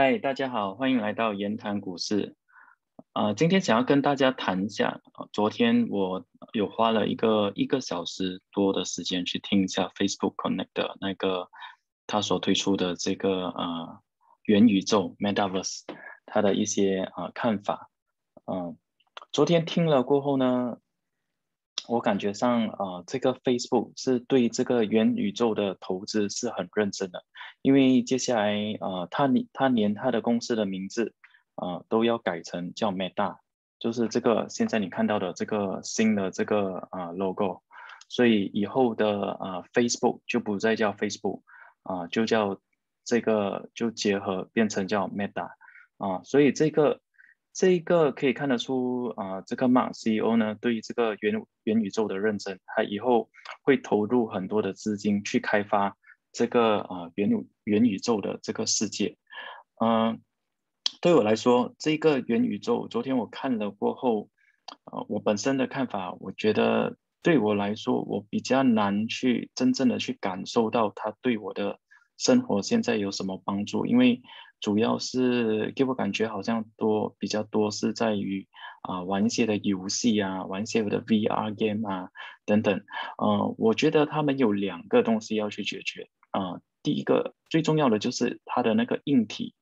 嗨，大家好，欢迎来到言谈股市。呃，今天想要跟大家谈一下，昨天我有花了一个一个小时多的时间去听一下 Facebook Connect 的那个他所推出的这个呃元宇宙 Metaverse 他的一些呃看法。嗯，昨天听了过后呢。我感觉上，呃，这个 Facebook 是对这个元宇宙的投资是很认真的，因为接下来，呃，他他连他的公司的名字，呃，都要改成叫 Meta，就是这个现在你看到的这个新的这个呃 logo，所以以后的呃 Facebook 就不再叫 Facebook，啊，就叫这个就结合变成叫 Meta，啊，所以这个。这一个可以看得出啊，这个马 CEO 呢，对于这个元元宇宙的认真，他以后会投入很多的资金去开发这个啊元元宇宙的这个世界。嗯，对我来说，这个元宇宙，昨天我看了过后，呃，我本身的看法，我觉得对我来说，我比较难去真正的去感受到它对我的生活现在有什么帮助，因为。主要是给我感觉好像多比较多是在于啊玩一些的游戏啊，玩一些的 VR game 啊等等。呃，我觉得他们有两个东西要去解决啊。第一个最重要的就是它的那个硬体，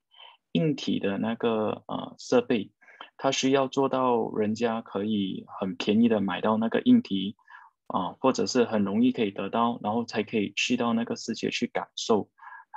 硬体的那个呃设备，它需要做到人家可以很便宜的买到那个硬体啊，或者是很容易可以得到，然后才可以去到那个世界去感受。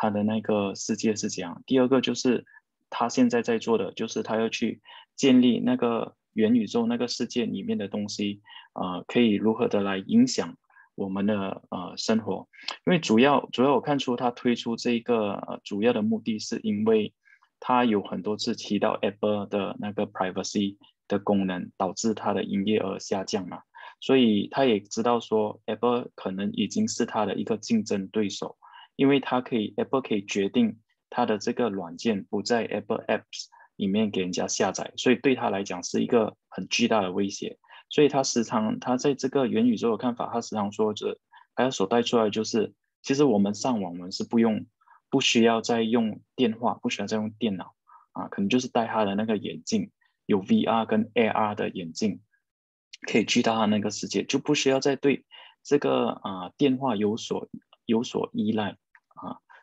他的那个世界是这样。第二个就是他现在在做的，就是他要去建立那个元宇宙那个世界里面的东西，呃，可以如何的来影响我们的呃生活。因为主要主要我看出他推出这个主要的目的是因为他有很多次提到 Apple 的那个 privacy 的功能导致他的营业额下降嘛，所以他也知道说 Apple 可能已经是他的一个竞争对手。因为它可以，Apple 可以决定它的这个软件不在 Apple Apps 里面给人家下载，所以对他来讲是一个很巨大的威胁。所以他时常，他在这个元宇宙的看法，他时常说着，他所带出来就是，其实我们上网，我们是不用，不需要再用电话，不需要再用电脑，啊，可能就是戴他的那个眼镜，有 VR 跟 AR 的眼镜，可以去到他那个世界，就不需要再对这个啊电话有所有所依赖。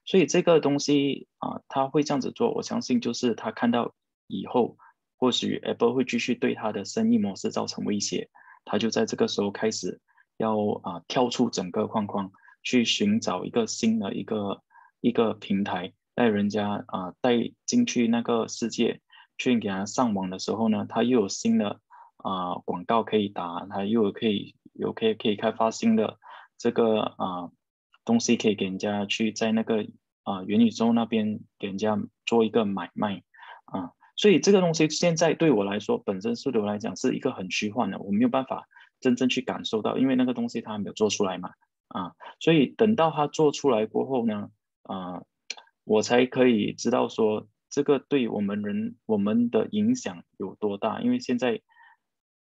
所以这个东西啊，他会这样子做，我相信就是他看到以后，或许 Apple 会继续对他的生意模式造成威胁，他就在这个时候开始要啊跳出整个框框，去寻找一个新的一个一个平台，带人家啊带进去那个世界，去给他上网的时候呢，他又有新的啊广告可以打，他又可以有可以可以开发新的这个啊。东西可以给人家去在那个啊元宇宙那边给人家做一个买卖啊，所以这个东西现在对我来说，本身是对我来讲是一个很虚幻的，我没有办法真正去感受到，因为那个东西它还没有做出来嘛啊，所以等到它做出来过后呢，啊，我才可以知道说这个对我们人我们的影响有多大，因为现在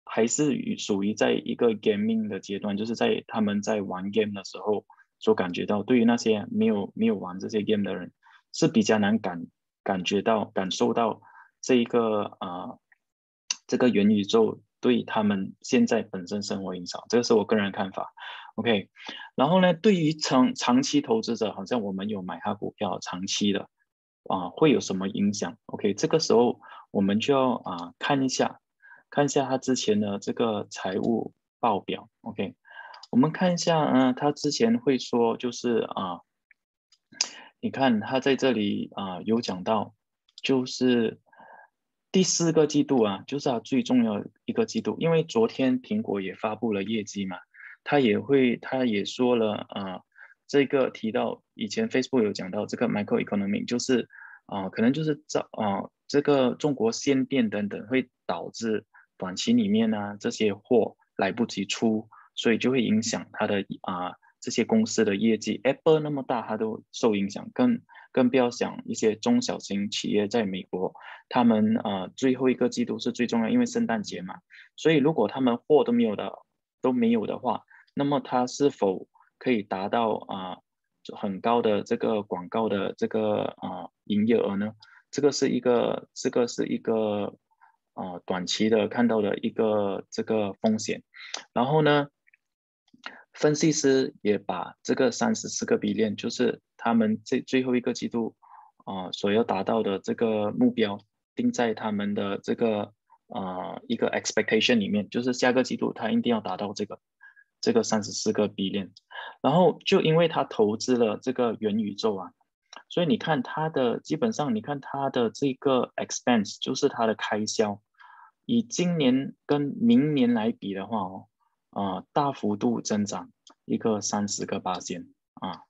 还是属于在一个 gaming 的阶段，就是在他们在玩 game 的时候。所感觉到，对于那些没有没有玩这些 game 的人，是比较难感感觉到感受到这一个啊这个元宇宙对他们现在本身生活影响，这个是我个人看法。OK，然后呢，对于长长期投资者，好像我们有买他股票长期的啊，会有什么影响？OK，这个时候我们就要啊看一下看一下他之前的这个财务报表。OK。我们看一下，嗯，他之前会说，就是啊，你看他在这里啊有讲到，就是第四个季度啊，就是他最重要一个季度，因为昨天苹果也发布了业绩嘛，他也会，他也说了啊，这个提到以前 Facebook 有讲到这个 micro economy，就是啊，可能就是造啊这个中国限电等等，会导致短期里面呢这些货来不及出。所以就会影响它的啊这些公司的业绩，Apple 那么大，它都受影响，更更不要想一些中小型企业在美国，他们啊最后一个季度是最重要，因为圣诞节嘛，所以如果他们货都没有的都没有的话，那么它是否可以达到啊很高的这个广告的这个啊营业额呢？这个是一个这个是一个啊短期的看到的一个这个风险，然后呢，分析师也把这个三十四个 B 链，就是他们最最后一个季度啊所要达到的这个目标，定在他们的这个啊一个 expectation 里面，就是下个季度他一定要达到这个。这个三十四个 B 链，然后就因为他投资了这个元宇宙啊，所以你看他的基本上，你看他的这个 expense 就是他的开销，以今年跟明年来比的话哦，啊大幅度增长一个三十个八仙啊，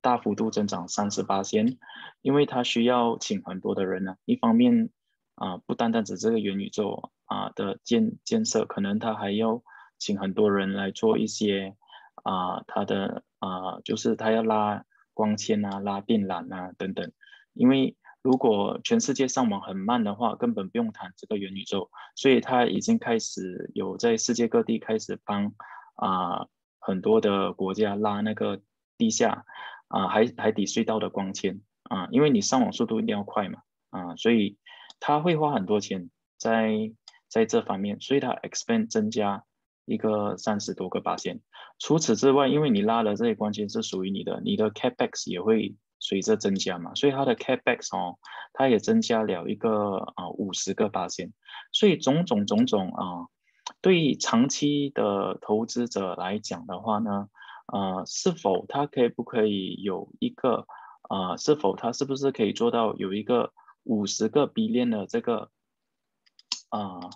大幅度增长三十八仙，因为他需要请很多的人呢，一方面啊不单单指这个元宇宙啊的建建设，可能他还要。请很多人来做一些啊，他的啊，就是他要拉光纤啊、拉电缆啊等等。因为如果全世界上网很慢的话，根本不用谈这个元宇宙。所以他已经开始有在世界各地开始帮啊很多的国家拉那个地下啊海海底隧道的光纤啊，因为你上网速度一定要快嘛啊，所以他会花很多钱在在这方面，所以他 expand 增加。一个三十多个八千，除此之外，因为你拉了这些光纤是属于你的，你的 capex 也会随着增加嘛，所以它的 capex 哦，它也增加了一个啊五十个八千，所以种种种种啊，对长期的投资者来讲的话呢，呃，是否它可以不可以有一个啊，是否它是不是可以做到有一个五十个 B 链的这个啊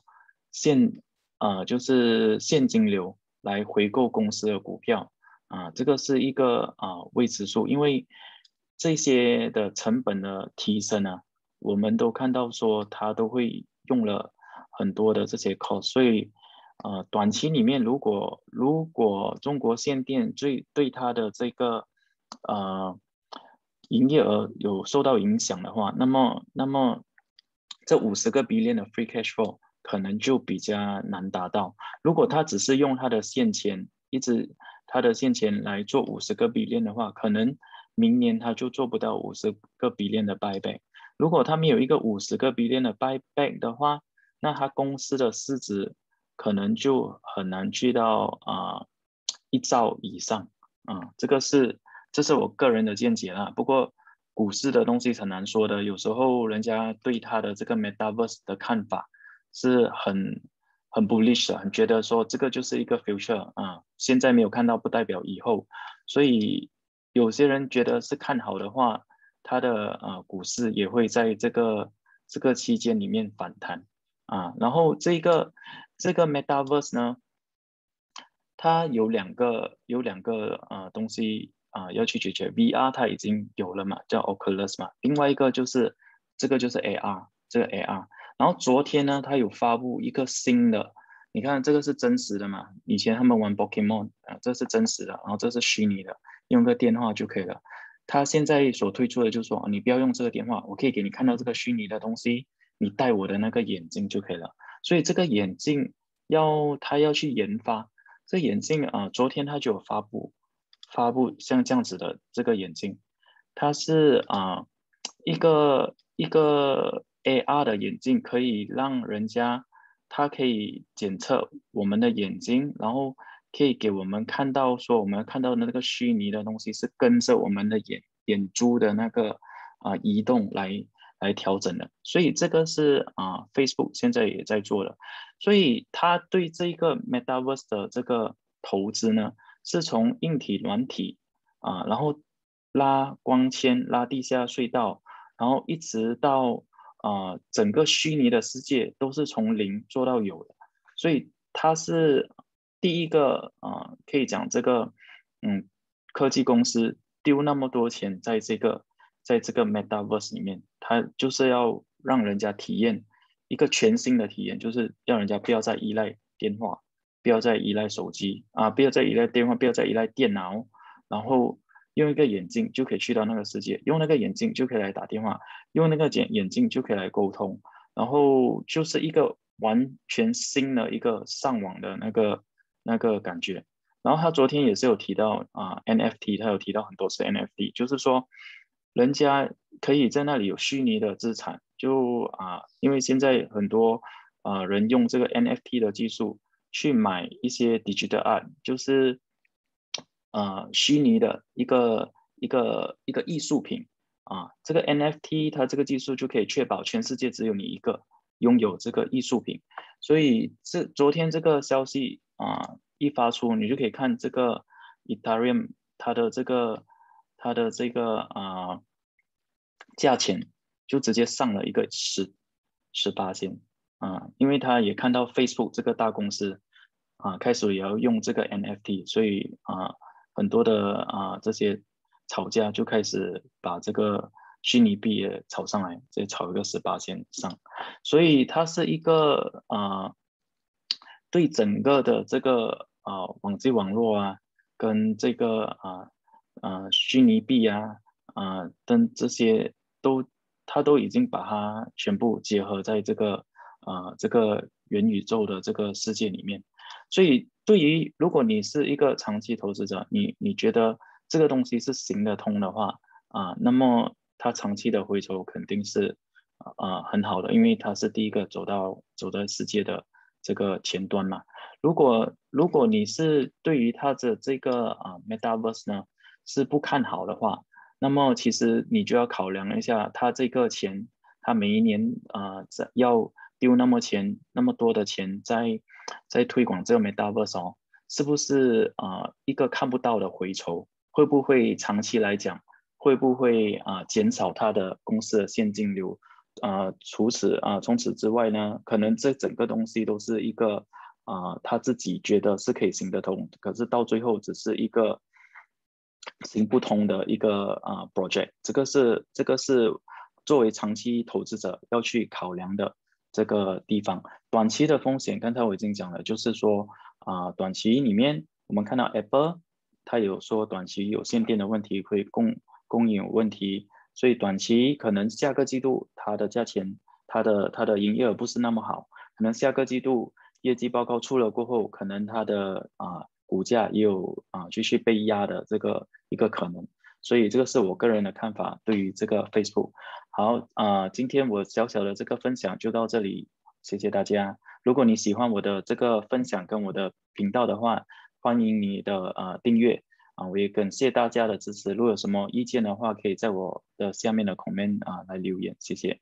现。啊，就是现金流来回购公司的股票啊，这个是一个啊未知数，因为这些的成本的提升呢，我们都看到说它都会用了很多的这些 cost，所以呃，短期里面如果如果中国限电最对它的这个呃营业额有受到影响的话，那么那么这五十个 billion 的 free cash flow。可能就比较难达到。如果他只是用他的现钱，一直他的现钱来做五十个 B 链的话，可能明年他就做不到五十个比链的 buyback。如果他没有一个五十个比链的 buyback 的话，那他公司的市值可能就很难去到啊一兆以上啊。这个是这是我个人的见解啦。不过股市的东西很难说的，有时候人家对他的这个 metaverse 的看法。是很很 bullish 的，很觉得说这个就是一个 future 啊，现在没有看到不代表以后，所以有些人觉得是看好的话，它的呃股市也会在这个这个期间里面反弹啊。然后这个这个 metaverse 呢，它有两个有两个呃东西啊要去解决，VR 它已经有了嘛，叫 Oculus 嘛，另外一个就是这个就是 AR，这个 AR。然后昨天呢，他有发布一个新的，你看这个是真实的嘛？以前他们玩 Pokemon 啊，这是真实的，然后这是虚拟的，用个电话就可以了。他现在所推出的就是说，你不要用这个电话，我可以给你看到这个虚拟的东西，你戴我的那个眼镜就可以了。所以这个眼镜要他要去研发，这眼镜啊，昨天他就有发布，发布像这样子的这个眼镜，它是啊一个一个。AR 的眼镜可以让人家，它可以检测我们的眼睛，然后可以给我们看到说我们看到的那个虚拟的东西是跟着我们的眼眼珠的那个啊移动来来调整的。所以这个是啊 Facebook 现在也在做的。所以他对这个 Metaverse 的这个投资呢，是从硬体、软体啊，然后拉光纤、拉地下隧道，然后一直到。啊，整个虚拟的世界都是从零做到有的，所以它是第一个啊，可以讲这个嗯，科技公司丢那么多钱在这个在这个 Metaverse 里面，它就是要让人家体验一个全新的体验，就是让人家不要再依赖电话，不要再依赖手机啊，不要再依赖电话，不要再依赖电脑，然后。用一个眼镜就可以去到那个世界，用那个眼镜就可以来打电话，用那个眼眼镜就可以来沟通，然后就是一个完全新的一个上网的那个那个感觉。然后他昨天也是有提到啊，NFT，他有提到很多次 NFT，就是说人家可以在那里有虚拟的资产，就啊，因为现在很多啊人用这个 NFT 的技术去买一些 digital art，就是啊虚拟的一个一个一个艺术品啊，这个 NFT 它这个技术就可以确保全世界只有你一个拥有这个艺术品，所以这昨天这个消息啊一发出，你就可以看这个 Ethereum 它的这个它的这个啊价钱。就直接上了一个十十八线啊，因为他也看到 Facebook 这个大公司啊，开始也要用这个 NFT，所以啊，很多的啊这些炒价就开始把这个虚拟币也炒上来，再炒一个十八线上，所以它是一个啊，对整个的这个啊网际网络啊，跟这个啊啊虚拟币啊啊等这些都。他都已经把它全部结合在这个啊这个元宇宙的这个世界里面，所以对于如果你是一个长期投资者，你你觉得这个东西是行得通的话啊，那么它长期的回酬肯定是啊很好的，因为它是第一个走到走在世界的这个前端嘛。如果如果你是对于它的这个啊 Metaverse 呢是不看好的话，那么其实你就要考量一下，他这个钱，他每一年啊，在要丢那么钱那么多的钱在在推广这个 Metaverse，哦是不是啊一个看不到的回酬？会不会长期来讲，会不会啊减少他的公司的现金流？啊，除此啊，除此之外呢，可能这整个东西都是一个啊他自己觉得是可以行得通，可是到最后只是一个。行不通的一个啊 project，这个是这个是作为长期投资者要去考量的这个地方。短期的风险，刚才我已经讲了，就是说啊，短期里面我们看到 Apple 它有说短期有限电的问题会供供应有问题，所以短期可能下个季度它的价钱它的它的营业额不是那么好，可能下个季度业绩报告出了过后，可能它的啊。股价也有啊继续被压的这个一个可能，所以这个是我个人的看法。对于这个 Facebook，好啊，今天我小小的这个分享就到这里，谢谢大家。如果你喜欢我的这个分享跟我的频道的话，欢迎你的啊订阅啊，我也感谢大家的支持。如果有什么意见的话，可以在我的下面的 comment 啊来留言，谢谢。